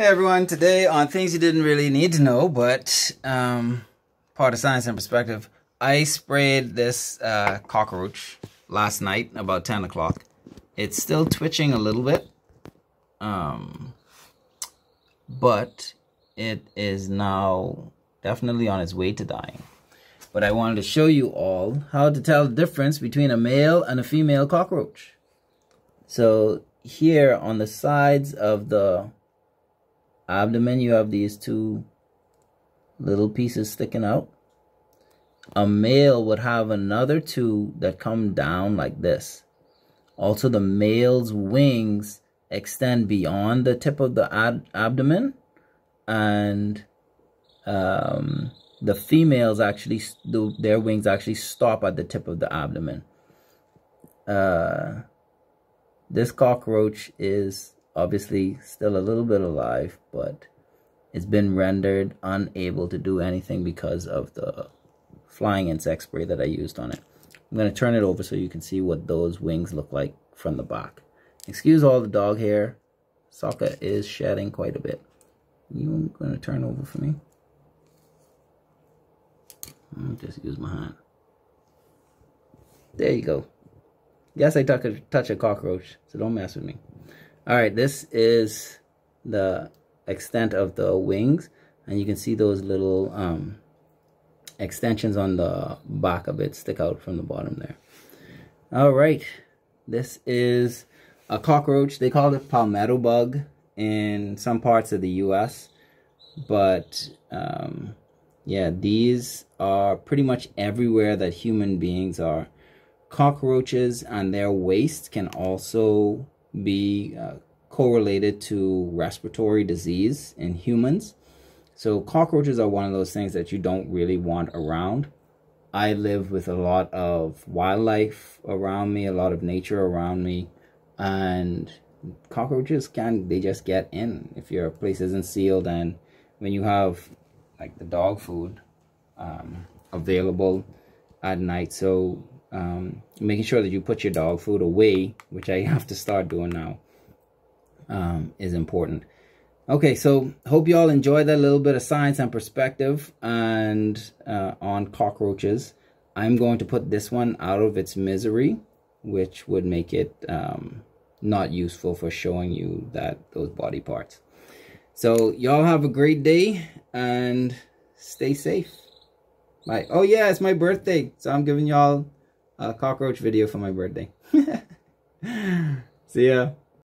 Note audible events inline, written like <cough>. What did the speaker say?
Hey everyone, today on things you didn't really need to know, but um, part of science and perspective, I sprayed this uh, cockroach last night about 10 o'clock. It's still twitching a little bit, um, but it is now definitely on its way to dying. But I wanted to show you all how to tell the difference between a male and a female cockroach. So here on the sides of the abdomen, you have these two little pieces sticking out. A male would have another two that come down like this. Also, the male's wings extend beyond the tip of the ab abdomen, and um, the females actually, their wings actually stop at the tip of the abdomen. Uh, this cockroach is obviously still a little bit alive, but it's been rendered unable to do anything because of the flying insect spray that I used on it. I'm going to turn it over so you can see what those wings look like from the back. Excuse all the dog hair. Sokka is shedding quite a bit. You going to turn over for me? I'll just use my hand. There you go. Yes, I touch a, touch a cockroach, so don't mess with me. All right, this is the extent of the wings. And you can see those little um, extensions on the back of it stick out from the bottom there. All right, this is a cockroach. They call it palmetto bug in some parts of the U.S. But um, yeah, these are pretty much everywhere that human beings are. Cockroaches and their waste can also be uh, correlated to respiratory disease in humans. So cockroaches are one of those things that you don't really want around. I live with a lot of wildlife around me, a lot of nature around me, and cockroaches can they just get in if your place isn't sealed and when you have like the dog food um, available at night. So um, making sure that you put your dog food away, which I <laughs> have to start doing now, um, is important. Okay, so hope you all enjoyed that little bit of science and perspective and uh, on cockroaches. I'm going to put this one out of its misery, which would make it um, not useful for showing you that those body parts. So y'all have a great day and stay safe. Bye. Oh yeah, it's my birthday, so I'm giving y'all a cockroach video for my birthday. <laughs> See ya.